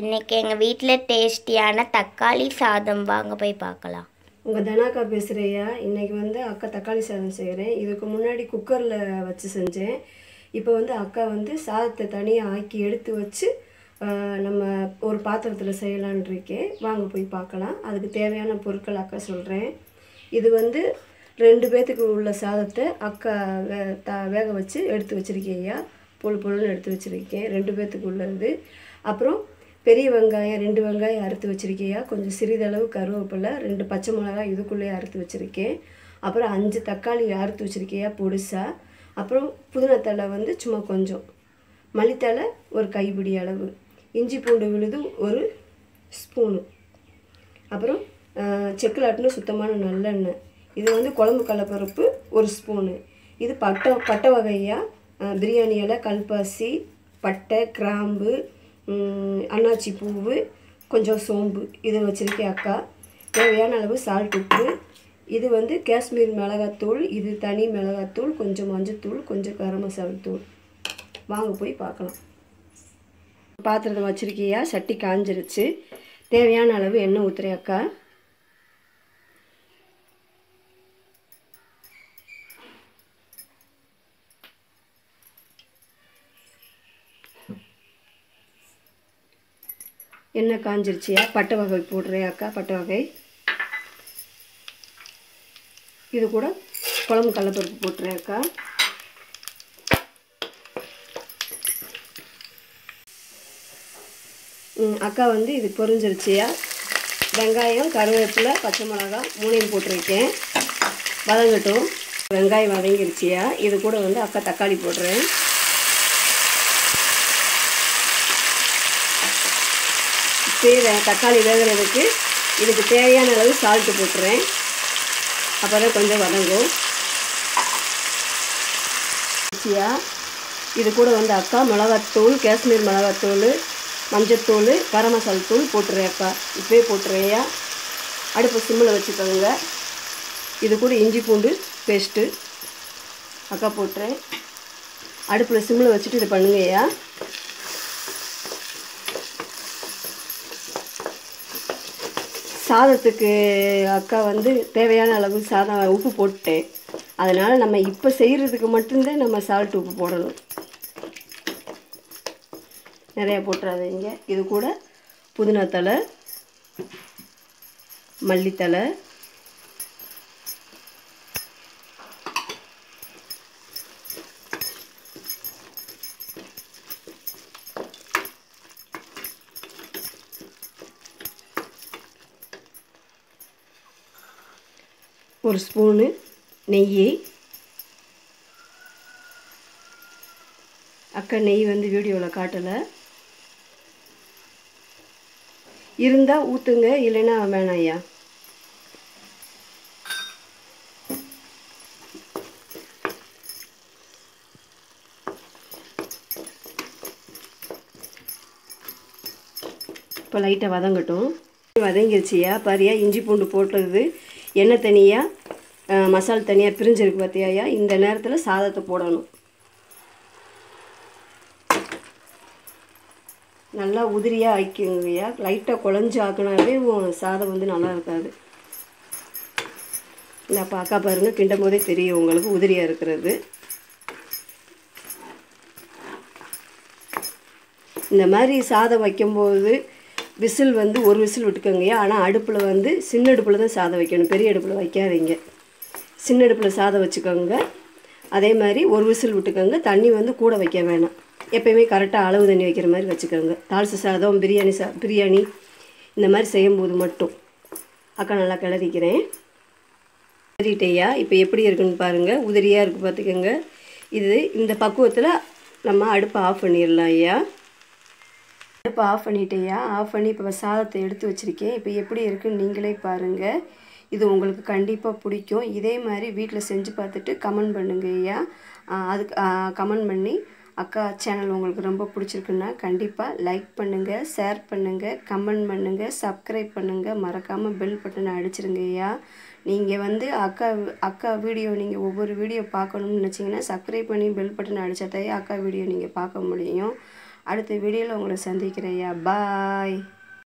இன்னைக்கு எங்கள் வீட்டில் டேஸ்டியான தக்காளி சாதம் வாங்க போய் பார்க்கலாம் உங்கள் தனாக்கா பேசுகிறையா இன்னைக்கு வந்து அக்கா தக்காளி சாதம் செய்கிறேன் இதுக்கு முன்னாடி குக்கரில் வச்சு செஞ்சேன். இப்போ வந்து அக்கா வந்து சாதத்தை தனியாக ஆக்கி எடுத்து வச்சு நம்ம ஒரு பாத்திரத்தில் செய்யலான்னு இருக்கேன். வாங்க போய் பார்க்கலாம் அதுக்கு தேவையான பொருட்கள் அக்கா சொல்கிறேன் இது வந்து ரெண்டு பேர்த்துக்கு உள்ள சாதத்தை அக்கா வே த வேக வச்சு எடுத்து வச்சுருக்கேயா பொழு பொழுன்னு எடுத்து வச்சுருக்கேன். ரெண்டு பேர்த்துக்கு உள்ளது. அப்புறம் பெரிய வெங்காயம் ரெண்டு வெங்காயம் அறுத்து வச்சுருக்கியா கொஞ்சம் சிறிதளவு கருவேப்பிலை ரெண்டு பச்சை மிளகாய் இதுக்குள்ளேயே அறுத்து வச்சுருக்கேன். அப்புறம் அஞ்சு தக்காளி அறுத்து வச்சுருக்கியா பொடிசா. அப்புறம் புதினத்தலை வந்து சும்மா கொஞ்சம். மல்லித்தலை ஒரு கைப்பிடி அளவு. இஞ்சி பூண்டு விழுது ஒரு ஸ்பூனு. அப்புறம் செக்குலாட்டுன்னு சுத்தமான நல்லெண்ணெய். இது வந்து குழம்பு கடலப்பருப்பு ஒரு ஸ்பூனு. இது பட்டை பட்டை வகையாக பிரியாணி இலை கல்பாசி பட்டை கிராம்பு அன்னாச்சி பூவு கொஞ்சம் சோம்பு இதை வச்சுருக்கேன் அக்கா. தேவையான அளவு சால்ட் உப்பு. இது வந்து காஷ்மீர் மிளகாத்தூள் இது தனி மிளகாத்தூள் கொஞ்சம் மஞ்சத்தூள் கொஞ்சம் கரம் மசாலா தூள். வாங்க போய் பார்க்கலாம். பாத்திரத்தை வச்சுருக்கியா? சட்டி காஞ்சிருச்சு. தேவையான அளவு எண்ணெய் ஊற்றுறேன் அக்கா. எண்ணெய் காஞ்சிருச்சியா? பட்டை வகை போடுறேன் அக்கா? பட்டை வகை. இது கூட குழம்பு கடலப்பருப்பு போட்டுறேன் அக்கா. அக்கா வந்து இது பொரிஞ்சிருச்சியா? வெங்காயம் கருவேப்பிலை பச்சை மிளகாய் மூணையும் போட்டிருக்கேன். வதங்கட்டும். வெங்காயம் வதங்கிருச்சியா? இது கூட வந்து அக்கா தக்காளி போடுறேன். இப்போ தக்காளி வேகிறதுக்கு இதுக்கு தேவையான அளவு சால்ட்டு போட்டுறேன். அப்போ தான் கொஞ்சம் வதங்கும். ருசியா? இது கூட வந்து அக்கா மிளகாத்தூள் காஷ்மீர் மிளகாத்தூள் மஞ்சத்தூள் கரம் மசாலா தூள் போட்டுறேன் அக்கா. இப்போயே போட்டுறேயா அடுப்பு சிம்மில் வச்சுக்கோங்க. இது கூட இஞ்சி பூண்டு பேஸ்ட்டு அக்கா போட்டுறேன். அடுப்பில் சிம்மில் வச்சுட்டு இது பண்ணுங்கய்யா. சாதத்துக்கு அக்கா வந்து தேவையான அளவு சாதம் உப்பு போட்டேன் அதனால் நம்ம இப்போ செய்கிறதுக்கு மட்டும்தான் நம்ம சால்ட் உப்பு போடணும். நிறையா போட்டுறாதீங்க இது கூட புதினா தலை மல்லித்தலை ஒரு ஸ்பூனு நெய் அக்கா நெய் வந்து வீடியோவில் காட்டலை. இருந்தால் ஊற்றுங்க இல்லைன்னா வேணாம் ஐயா. இப்போ லைட்டாக வதங்கட்டும். வதங்கிருச்சியா பாரியா இஞ்சி பூண்டு போட்டது. எண்ணெய் தனியாக மசால் தனியாக பிரிஞ்சிருக்கு பார்த்தியாயா இந்த நேரத்தில் சாதத்தை போடணும். நல்லா உதிரியாக ஆக்கிங்கய்யா லைட்டாக குழஞ்சி ஆக்கினாவே சாதம் வந்து நல்லா இருக்காது. நான் அப்போ அக்கா பாருங்கள் கிண்டும் போதே தெரியும் உங்களுக்கு உதிரியாக இருக்கிறது. இந்த மாதிரி சாதம் வைக்கும்போது விசில் வந்து ஒரு விசில் விட்டுக்கோங்கய்யா. ஆனால் அடுப்பில் வந்து சின்ன அடுப்பில் தான் சாதம் வைக்கணும். பெரிய அடுப்பில் வைக்காதீங்க. சின்ன அடுப்பில் சாதம் வச்சுக்கோங்க. அதே மாதிரி ஒரு விசில் விட்டுக்கோங்க. தண்ணி வந்து கூட வைக்க வேணாம். எப்பயுமே கரெக்டாக அளவு தண்ணி வைக்கிற மாதிரி வச்சுக்கோங்க. தால்சு சாதம் பிரியாணி சா பிரியாணி இந்த மாதிரி செய்யும்போது மட்டும். அக்கா நல்லா கிளறிக்கிறேன். கிளறிட்டேயா? இப்போ எப்படி இருக்குன்னு பாருங்கள் உதிரியாக இருக்குது பார்த்துக்கோங்க இது இந்த பக்குவத்தில் நம்ம அடுப்பை ஆஃப் பண்ணிடலாம் ஐயா. அடுப்பை ஆஃப் பண்ணிட்டேயா? ஆஃப் பண்ணி இப்போ சாதத்தை எடுத்து வச்சுருக்கேன். இப்போ எப்படி இருக்குன்னு நீங்களே பாருங்கள் இது உங்களுக்கு கண்டிப்பாக பிடிக்கும். இதே மாதிரி வீட்டில் செஞ்சு பார்த்துட்டு கமெண்ட் பண்ணுங்க ஐயா. அதுக்கு கமெண்ட் பண்ணி அக்கா சேனல் உங்களுக்கு ரொம்ப பிடிச்சிருக்குன்னா கண்டிப்பாக லைக் பண்ணுங்கள் ஷேர் பண்ணுங்கள் கமெண்ட் பண்ணுங்கள் சப்ஸ்கிரைப் பண்ணுங்கள் மறக்காமல் பெல் பட்டனை அடிச்சிருங்க ஐயா. நீங்கள் வந்து அக்கா அக்கா வீடியோ நீங்கள் ஒவ்வொரு வீடியோ பார்க்கணும்னு நினச்சிங்கன்னா சப்ஸ்கிரைப் பண்ணி பெல் பட்டன் அடித்தாதே அக்கா வீடியோ நீங்கள் பார்க்க முடியும். அடுத்த வீடியோவில் உங்களை சந்திக்கிறேன்யா பாய்